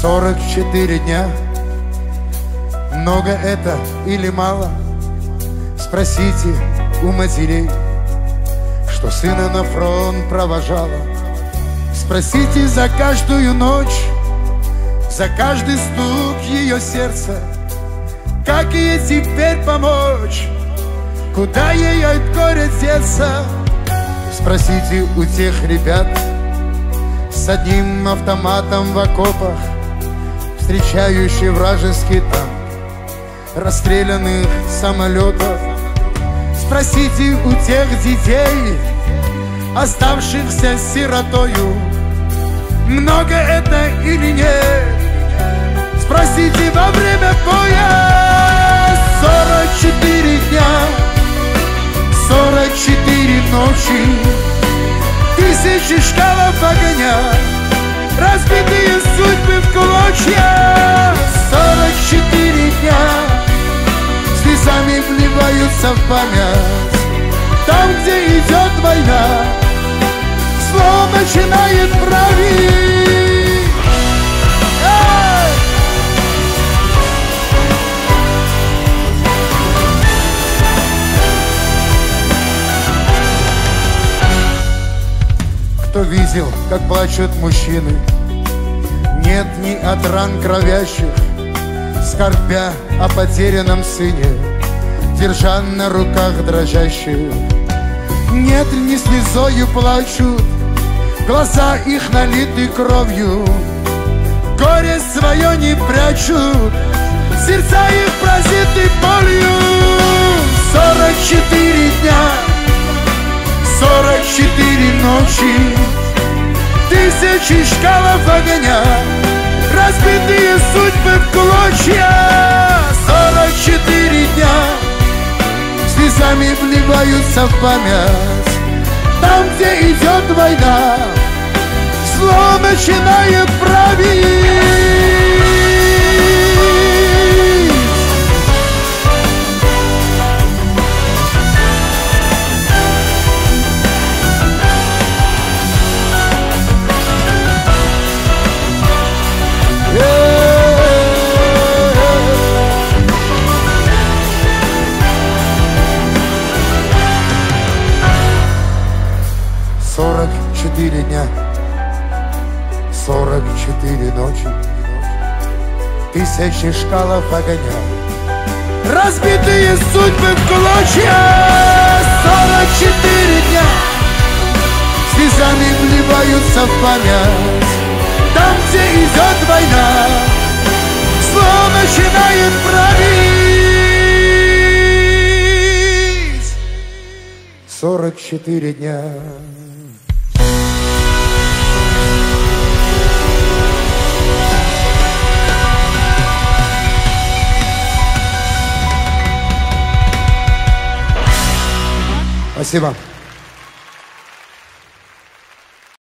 Сорок четыре дня. Много это или мало? Спросите у матерей Что сына на фронт провожала. Спросите за каждую ночь За каждый стук ее сердца Как ей теперь помочь? Куда ей от горя деться? Спросите у тех ребят С одним автоматом в окопах Встречающий вражеский танк Расстрелянных самолетов. Спросите у тех детей Оставшихся сиротою Много это или нет. Спросите во время боя. Сорок четыре дня Сорок четыре ночи Тысячи шкалов огня Слезами вливаются в память Там, где идет война Зло начинает править. Эй! Кто видел, как плачут мужчины? Нет ни от ран кровящих Скорбя о потерянном сыне Держа на руках дрожащих Нет ни слезою плачут Глаза их налиты кровью. Горе свое не прячут Сердца их прозиты болью. Сорок четыре дня Сорок четыре ночи. Тысячи шкалов огня Разбитые судьбы в клочья. Сорок четыре дня Слезами вливаются в память. Там, где идет война Зло начинает править Сорок четыре дня, сорок четыре ночи, тысячи шкалов огня, разбитые судьбы в клочья. Сорок четыре дня, слезами вливаются в память, там, где идет война, зло начинает править. Сорок четыре дня. Спасибо.